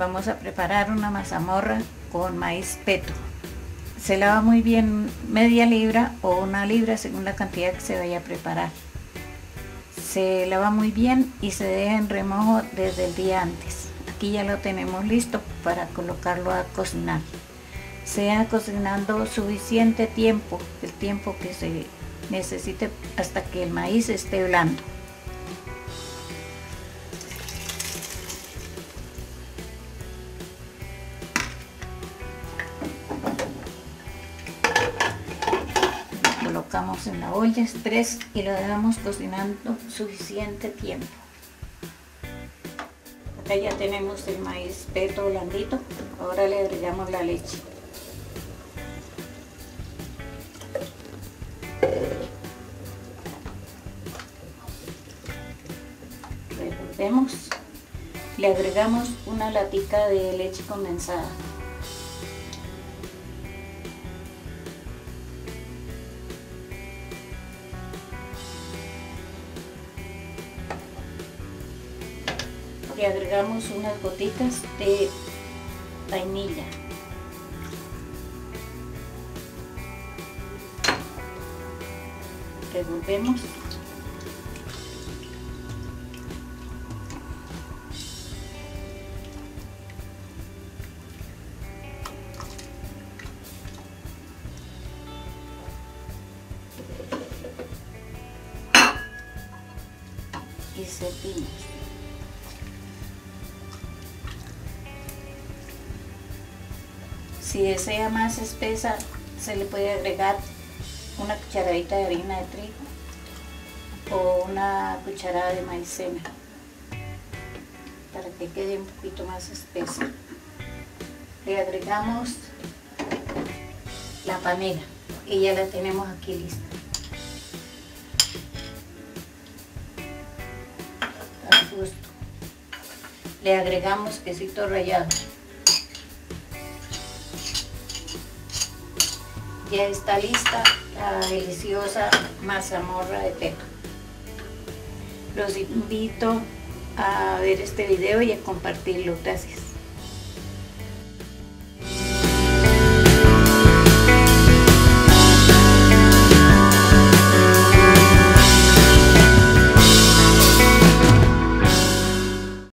vamos a preparar una mazamorra con maíz peto. Se lava muy bien media libra o una libra según la cantidad que se vaya a preparar. Se lava muy bien y se deja en remojo desde el día antes. Aquí ya lo tenemos listo para colocarlo a cocinar. Sea cocinando suficiente tiempo, el tiempo que se necesite hasta que el maíz esté blando. Colocamos en la olla express y lo dejamos cocinando suficiente tiempo. Acá ya tenemos el maíz peto blandito, ahora le agregamos la leche. Revolvemos, le agregamos una latica de leche condensada. Le agregamos unas gotitas de vainilla. Revolvemos. Y servimos. Si desea más espesa, se le puede agregar una cucharadita de harina de trigo o una cucharada de maicena para que quede un poquito más espesa. Le agregamos la panela y ya la tenemos aquí lista. Gusto. Le agregamos quesito rallado. Ya está lista la deliciosa mazamorra de peto. Los invito a ver este video y a compartirlo. Gracias.